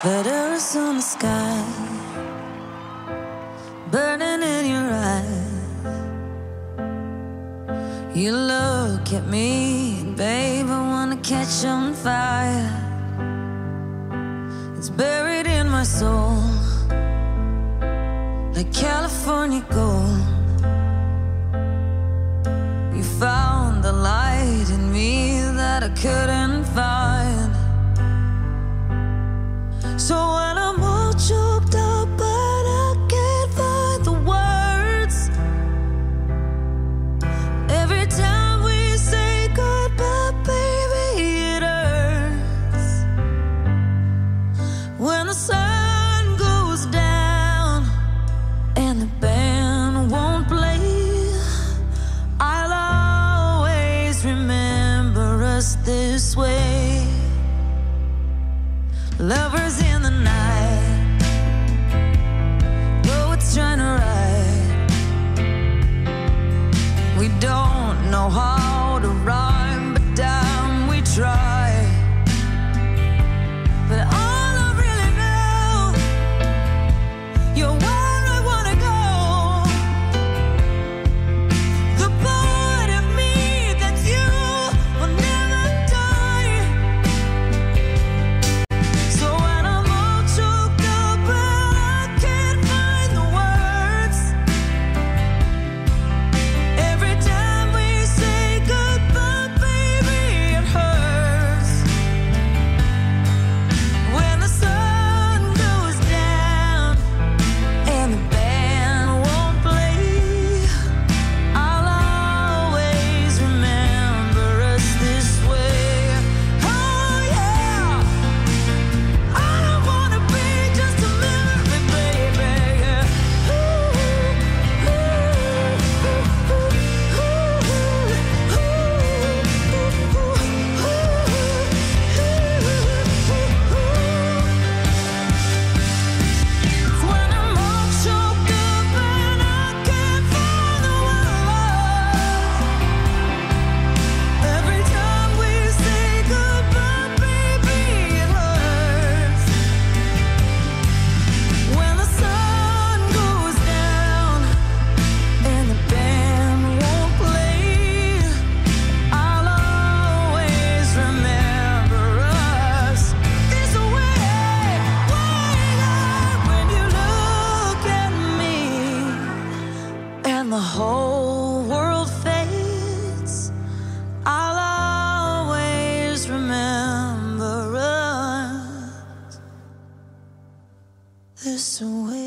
That Arizona sky Burning in your eyes. You look at me, babe, I wanna catch on fire. It's buried in my soul Like California gold. this way. Lovers in the night, boats trying to ride. We don't know how to ride. away.